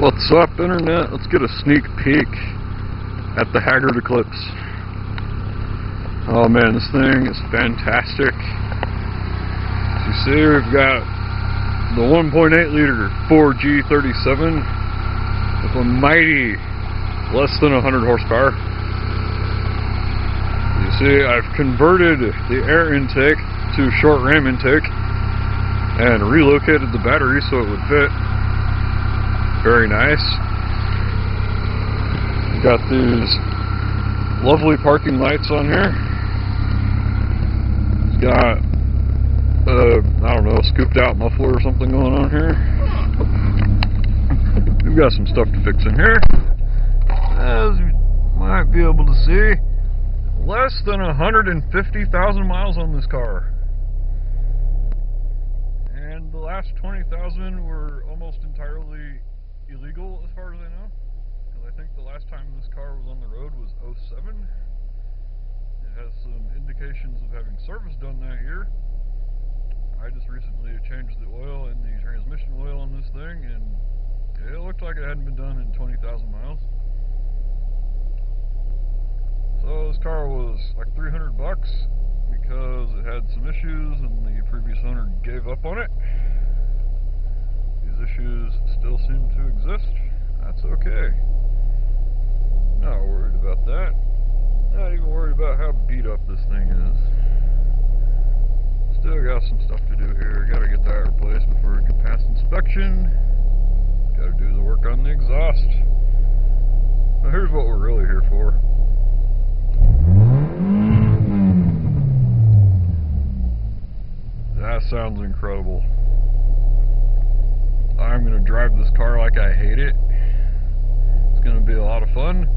What's up, Internet? Let's get a sneak peek at the Haggard Eclipse. Oh man, this thing is fantastic. As you see, we've got the 1.8 liter 4G37 with a mighty less than 100 horsepower. You see, I've converted the air intake to short ram intake and relocated the battery so it would fit. Very nice. Got these lovely parking lights on here. Got, uh, I don't know, scooped out muffler or something going on here. We've got some stuff to fix in here. As you might be able to see, less than 150,000 miles on this car. And the last 20,000 were almost entirely illegal as far as I know. Because I think the last time this car was on the road was 07. It has some indications of having service done that year. I just recently changed the oil in the transmission oil on this thing and it looked like it hadn't been done in 20,000 miles. So this car was like 300 bucks because it had some issues and the previous owner gave up on it. These issues still seem to exist. That's okay. Not worried about that. Not even worried about how beat up this thing is. Still got some stuff to do here. Gotta get that replaced before it can pass inspection. Gotta do the work on the exhaust. Here's what we're really here for. That sounds incredible. I'm going to drive this car like I hate it. It's going to be a lot of fun,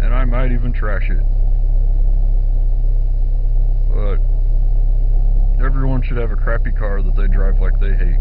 and I might even trash it. But everyone should have a crappy car that they drive like they hate.